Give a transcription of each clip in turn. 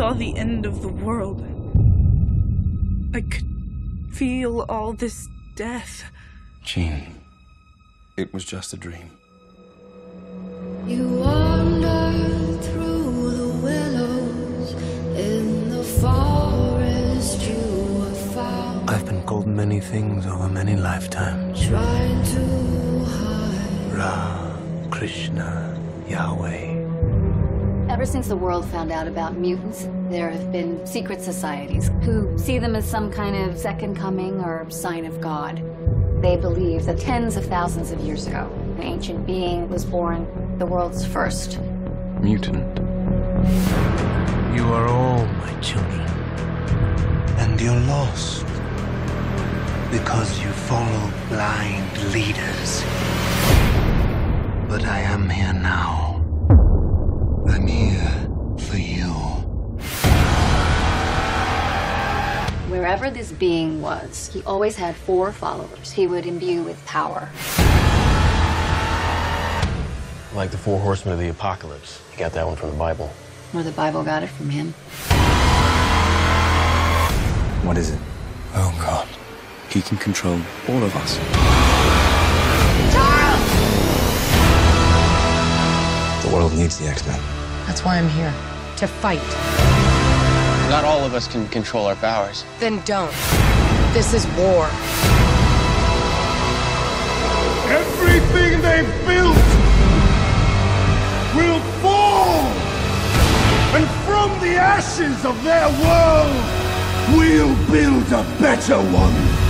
end of the world. I could feel all this death. Jean, it was just a dream. You wander through the willows in the forest you have found. I've been called many things over many lifetimes. Trying to hide. Ra, Krishna, Yahweh. Ever since the world found out about mutants, there have been secret societies who see them as some kind of second coming or sign of God. They believe that tens of thousands of years ago, an ancient being was born, the world's first. Mutant. You are all my children. And you're lost. Because you follow blind leaders. But I am here now. I'm here for you. Wherever this being was, he always had four followers he would imbue with power. Like the four horsemen of the apocalypse. You got that one from the Bible. Or the Bible got it from him. What is it? Oh, God. He can control all of us. The world needs the X-Men. That's why I'm here. To fight. Not all of us can control our powers. Then don't. This is war. Everything they've built will fall! And from the ashes of their world, we'll build a better one!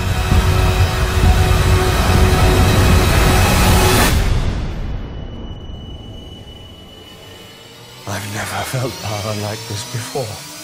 Never felt power like this before.